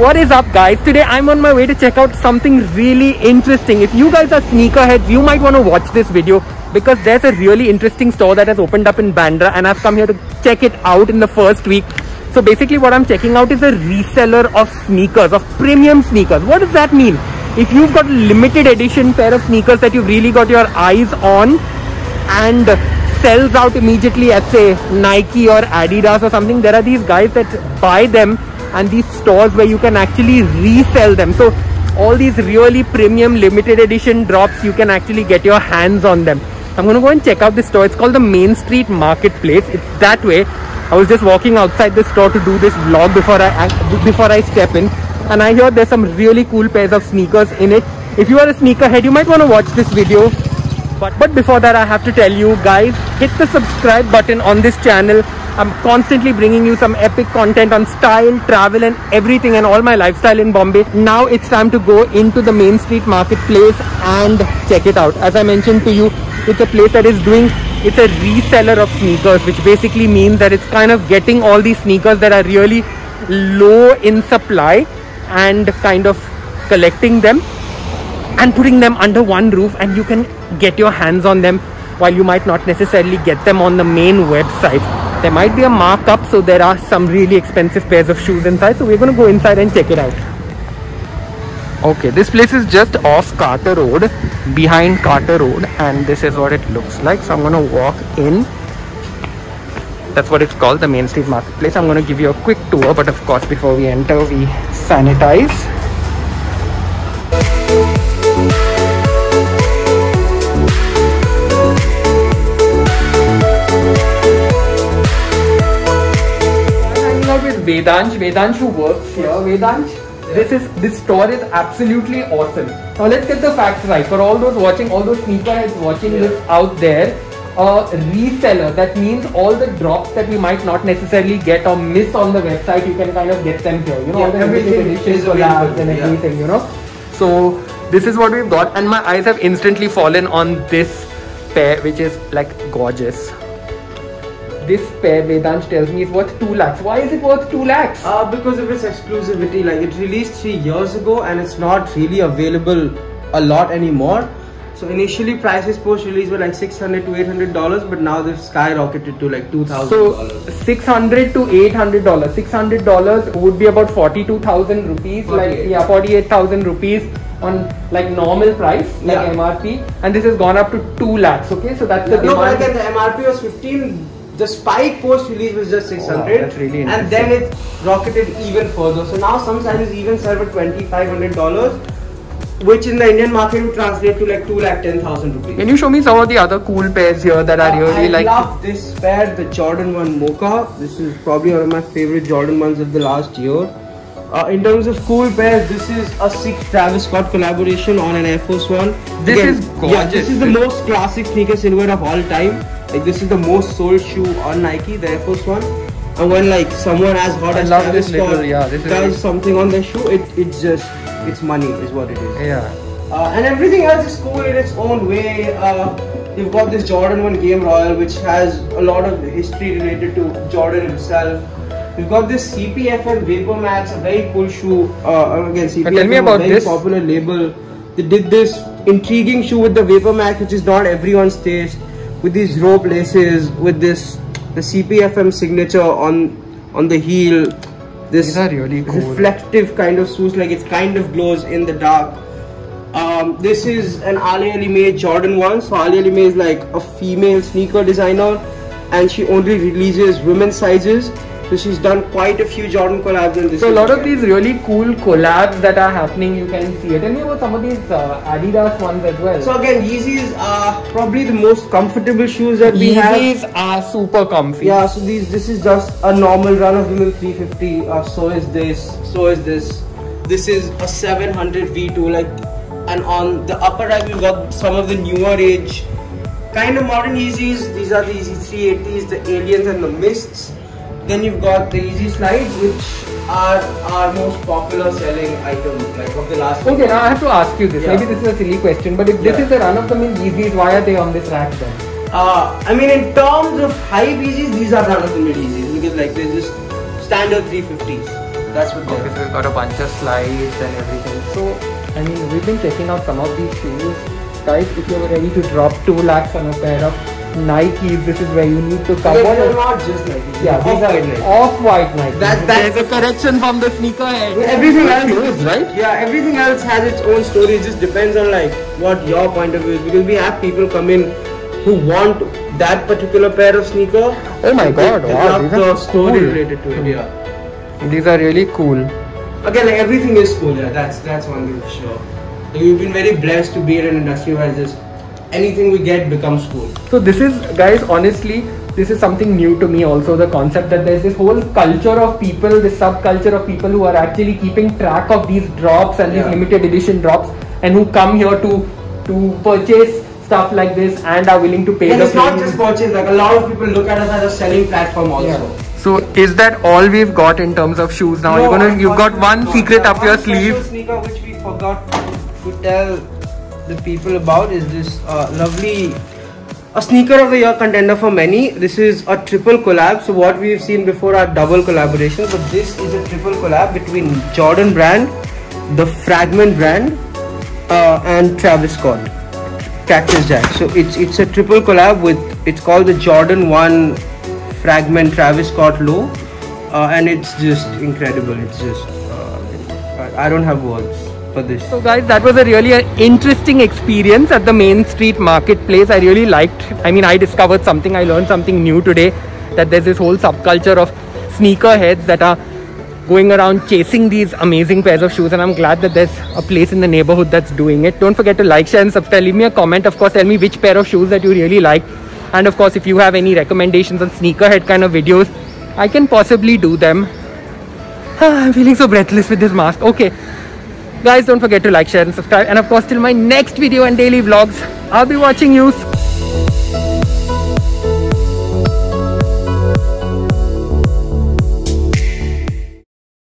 What is up guys? Today I'm on my way to check out something really interesting. If you guys are sneakerheads, you might want to watch this video because there's a really interesting store that has opened up in Bandra and I've come here to check it out in the first week. So basically what I'm checking out is a reseller of sneakers, of premium sneakers. What does that mean? If you've got a limited edition pair of sneakers that you've really got your eyes on and sells out immediately at say Nike or Adidas or something, there are these guys that buy them and these stores where you can actually resell them. So all these really premium limited edition drops, you can actually get your hands on them. I'm to go and check out this store. It's called the Mainstreet Marketplace. It's that way. I was just walking outside the store to do this vlog before I before I step in, and I hear there's some really cool pairs of sneakers in it. If you are a sneakerhead, you might want to watch this video. But, but before that, I have to tell you guys, hit the subscribe button on this channel. I'm constantly bringing you some epic content on style, travel and everything and all my lifestyle in Bombay. Now it's time to go into the main street marketplace and check it out. As I mentioned to you, it's a place that is doing it's a reseller of sneakers which basically means that it's kind of getting all these sneakers that are really low in supply and kind of collecting them and putting them under one roof and you can get your hands on them while you might not necessarily get them on the main website. There might be a markup so there are some really expensive pairs of shoes inside so we're going to go inside and check it out. Okay this place is just off carter road behind carter road and this is what it looks like. So i'm going to walk in. That's what it's called the main street marketplace. I'm going to give you a quick tour but of course before we enter we sanitize Vedansh. Vedansh who works here. Vedansh, this is this store is absolutely awesome. Now let's get the facts right. For all those watching, all those sneakerheads watching Yeah. this out there, a reseller. That means all the drops that we might not necessarily get or miss on the website, you can kind of get them here. You know, Yeah, all the everything editions, collabs and yeah. everything. You know, so this is what we've got, and my eyes have instantly fallen on this pair, which is like gorgeous. This pair, Vedansh tells me, is worth 2 lakhs. Why is it worth 2 lakhs? Uh, because of its exclusivity, like it released three years ago and it's not really available a lot anymore. So initially prices post release were like 600 to 800 dollars, but now they've skyrocketed to like 2000 dollars. So 600 to 800 dollars. 600 dollars would be about 42,000 rupees. Like yeah, 48,000 rupees on like normal price, like Yeah. MRP, and this has gone up to 2 lakhs. Okay, so that's the no, but again the MRP was 15. The spike post release was just 600, Oh, really and then it rocketed even further. So now some sizes even sell for 2500 dollars, which in the Indian market would translate to like 2 lakh 10,000 rupees. Can you show me some of the other cool pairs here that are Uh, really I like? love this pair, the Jordan 1 Mocha. This is probably one of my favorite Jordan ones of the last year. Uh, in terms of cool pairs, this is a sixth Travis Scott collaboration on an Air Force One. This is gorgeous. Yeah, this is the most classic sneaker silhouette of all time. Like this is the most sold shoe on Nike, the Air Force One. And when like someone as hot I as love Travis this little- yeah, this is- does something on their shoe, it it's just it's money is what it is. Yeah. Uh, and everything else is cool in its own way. Uh, you've got this Jordan 1 Game Royal, which has a lot of history related to Jordan himself. You've got this CPFM Vapor Max, a very cool shoe. Uh, again, CPFM, tell me about a very this. popular label. They did this intriguing shoe with the Vapor Max, which is not everyone's taste, with these rope laces, with this the CPFM signature on on the heel. This really cool. reflective kind of shoes, like it kind of glows in the dark. Um, this is an Aleali made Jordan 1. So Aleali is like a female sneaker designer and she only releases women's sizes. So she's done quite a few Jordan collabs and this So a lot of these really cool collabs that are happening, you can see it. Tell me about some of these uh, Adidas ones as well. So again, Yeezys are probably the most comfortable shoes that we have. Yeezys are super comfy. Yeah, so these this is just a normal run of the mill 350. Uh, so is this. So is this. This is a 700 V2. Like, and on the upper right we've got some of the newer age, kind of modern Yeezys. These are the Yeezy 380s, the Aliens and the Mists. Then you've got the Yeezy Slides, which are our most popular selling item, like of the last. Okay, now I have to ask you this. Yeah. Maybe this is a silly question, but if this Yeah. is the run of the mill Yeezys, why are they on this rack then? Uh, I mean, in terms of high Yeezys, these are run of the mill Yeezys because like they're just standard 350s. That's what Okay, they're. so we've got a bunch of slides and everything. So, I mean, we've been checking out some of these shoes. Guys, if you're ready to drop 2 lakhs on a pair of Nikes, this is where you need to come. They're, they're not just like yeah, these off-white are Nike. off-white Nikes. That- that's- There's a correction from the sneakerhead. Everything else Shoes, right? Yeah, everything else has its own story. It just depends on like what your point of view is. Because we have people come in who want that particular pair of sneaker. Oh my God, They, wow, love these the are story cool. related to it. Yeah. These are really cool. Again, like everything is cool. Yeah, that's that's one thing for sure. Like, we've been very blessed to be in an industry where just anything we get becomes cool. So this is, guys, honestly, this is something new to me also. The concept that there's this whole culture of people, this subculture of people who are actually keeping track of these drops and Yeah. these limited edition drops, and who come here to to purchase stuff like this and are willing to pay And it's not just purchase. Like a lot of people look at us as a selling platform also. Yeah. So is that all we've got in terms of shoes? Now No, you're gonna you've got one secret up your One sleeve. sneaker which we forgot to tell the people about is this uh, lovely a sneaker of the year contender for many. This is a triple collab. So what we've seen before are double collaborations, but this is a triple collab between Jordan brand, the Fragment brand, uh, and Travis Scott, Cactus Jack. So it's it's a triple collab with it's called the Jordan One Fragment Travis Scott low, uh, and it's just incredible. It's just uh, I don't have words for this. So guys, that was a really uh, interesting experience at the Mainstreet Marketplace. I really liked. I mean, I discovered something. I learned something new today. That there's this whole subculture of sneakerheads that are going around chasing these amazing pairs of shoes and I'm glad that there's a place in the neighborhood that's doing it. Don't forget to like, share and subscribe. Leave me a comment. Of course, tell me which pair of shoes that you really like. And of course, if you have any recommendations on sneakerhead kind of videos, I can possibly do them. I'm feeling so breathless with this mask. Okay. Guys, don't forget to like, share and subscribe. And of course, till my next video and daily vlogs, I'll be watching you.